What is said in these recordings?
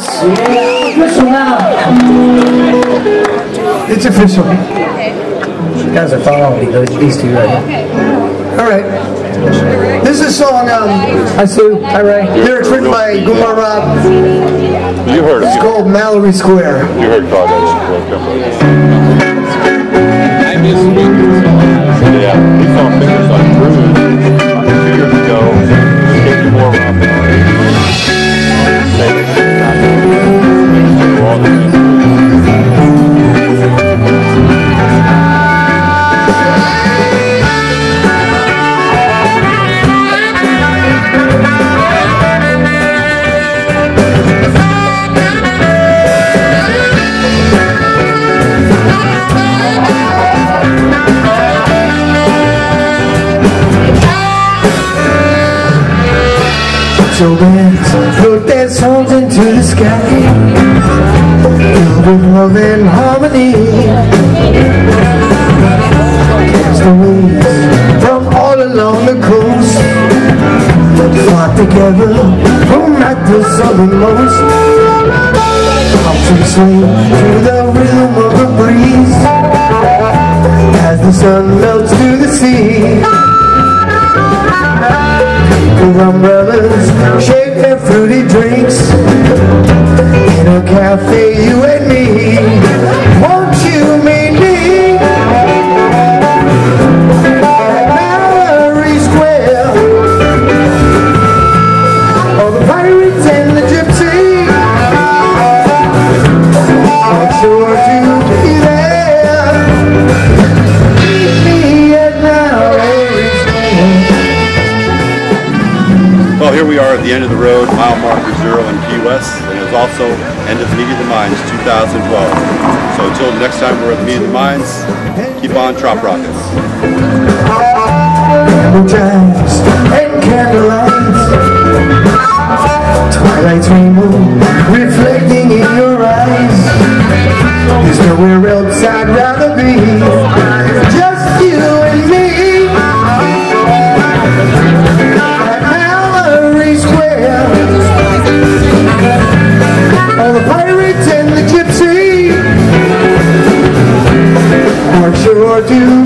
house. Official now. It's official. You guys are following me, those, these two right All right. This is a song, um, Hi Sue, hi Ray. lyrics written by Gumar Rob. You heard it. It's called Mallory Square. You heard Todd Edison. Yeah, So let's put their songs into the sky. Filled with love and harmony Castaways from all along the coast. Flock together from at the southernmost and swing to the rhythm of the breeze. As the sun melts to the sea umbrellas, shake their fruity drinks at the end of the road, mile marker zero in Key West, and it was also end of Meet of the Minds 2012. So until next time we're at the Meet of the Minds, keep on Trop Rockets. Are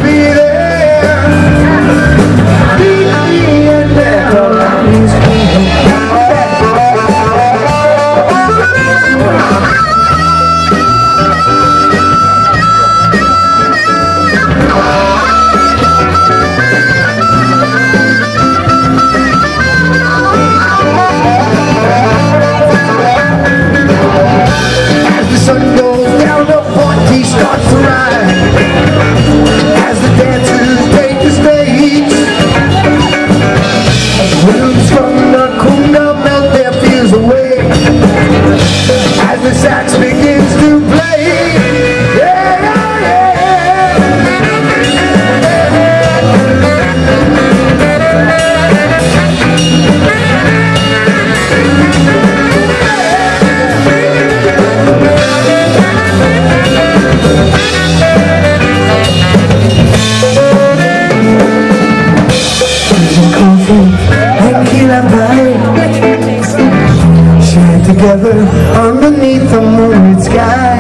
underneath the moonlit sky.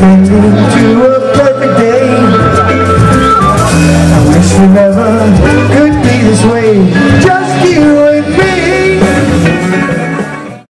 Ending to